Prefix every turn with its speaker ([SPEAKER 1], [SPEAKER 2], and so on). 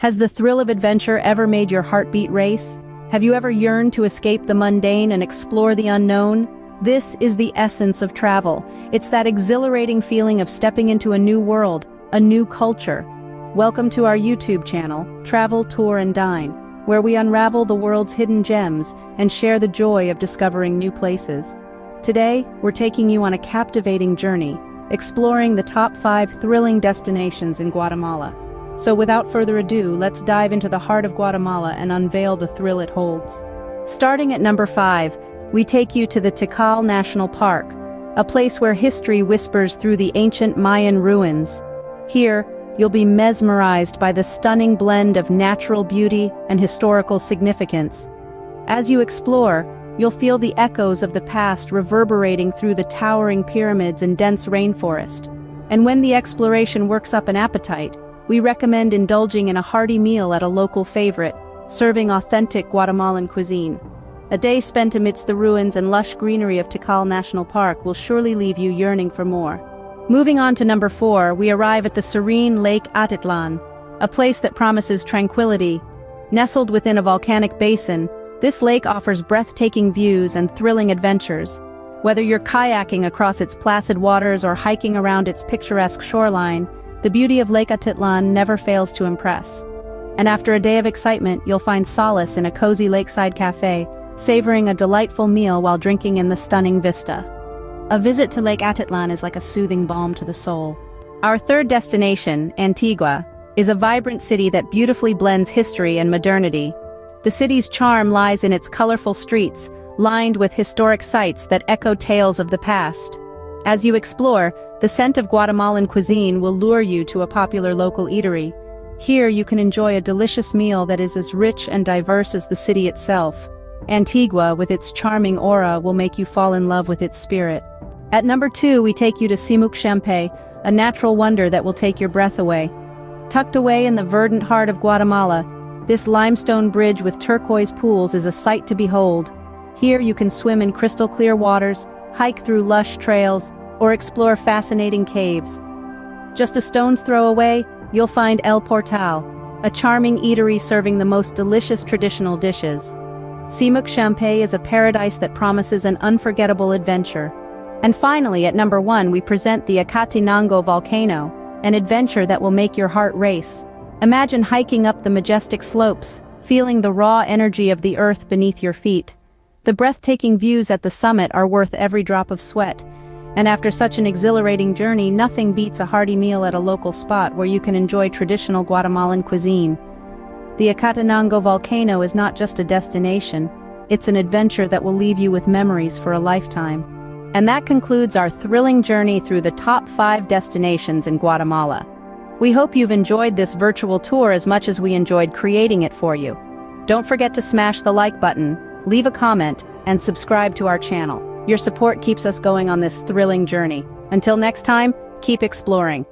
[SPEAKER 1] Has the thrill of adventure ever made your heartbeat race? Have you ever yearned to escape the mundane and explore the unknown? This is the essence of travel. It's that exhilarating feeling of stepping into a new world, a new culture. Welcome to our YouTube channel, Travel, Tour and Dine, where we unravel the world's hidden gems and share the joy of discovering new places. Today, we're taking you on a captivating journey, exploring the top five thrilling destinations in Guatemala. So without further ado, let's dive into the heart of Guatemala and unveil the thrill it holds. Starting at number 5, we take you to the Tikal National Park, a place where history whispers through the ancient Mayan ruins. Here, you'll be mesmerized by the stunning blend of natural beauty and historical significance. As you explore, you'll feel the echoes of the past reverberating through the towering pyramids and dense rainforest. And when the exploration works up an appetite, we recommend indulging in a hearty meal at a local favorite, serving authentic Guatemalan cuisine. A day spent amidst the ruins and lush greenery of Tikal National Park will surely leave you yearning for more. Moving on to number 4, we arrive at the serene Lake Atitlan, a place that promises tranquility. Nestled within a volcanic basin, this lake offers breathtaking views and thrilling adventures. Whether you're kayaking across its placid waters or hiking around its picturesque shoreline, the beauty of Lake Atitlan never fails to impress. And after a day of excitement, you'll find solace in a cozy lakeside cafe, savoring a delightful meal while drinking in the stunning vista. A visit to Lake Atitlan is like a soothing balm to the soul. Our third destination, Antigua, is a vibrant city that beautifully blends history and modernity. The city's charm lies in its colorful streets, lined with historic sites that echo tales of the past. As you explore, the scent of Guatemalan cuisine will lure you to a popular local eatery. Here you can enjoy a delicious meal that is as rich and diverse as the city itself. Antigua, with its charming aura, will make you fall in love with its spirit. At number two, we take you to Semuc Champey, a natural wonder that will take your breath away. Tucked away in the verdant heart of Guatemala, this limestone bridge with turquoise pools is a sight to behold. Here you can swim in crystal clear waters, hike through lush trails, or explore fascinating caves. Just a stone's throw away, you'll find El Portal, a charming eatery serving the most delicious traditional dishes. Semuc Champey is a paradise that promises an unforgettable adventure. And finally, at number one, we present the Acatenango volcano, an adventure that will make your heart race. Imagine hiking up the majestic slopes, feeling the raw energy of the earth beneath your feet. The breathtaking views at the summit are worth every drop of sweat, and after such an exhilarating journey, nothing beats a hearty meal at a local spot where you can enjoy traditional Guatemalan cuisine. The Acatenango volcano is not just a destination, it's an adventure that will leave you with memories for a lifetime. And that concludes our thrilling journey through the top five destinations in Guatemala. We hope you've enjoyed this virtual tour as much as we enjoyed creating it for you. Don't forget to smash the like button, leave a comment, and subscribe to our channel. Your support keeps us going on this thrilling journey. Until next time, keep exploring.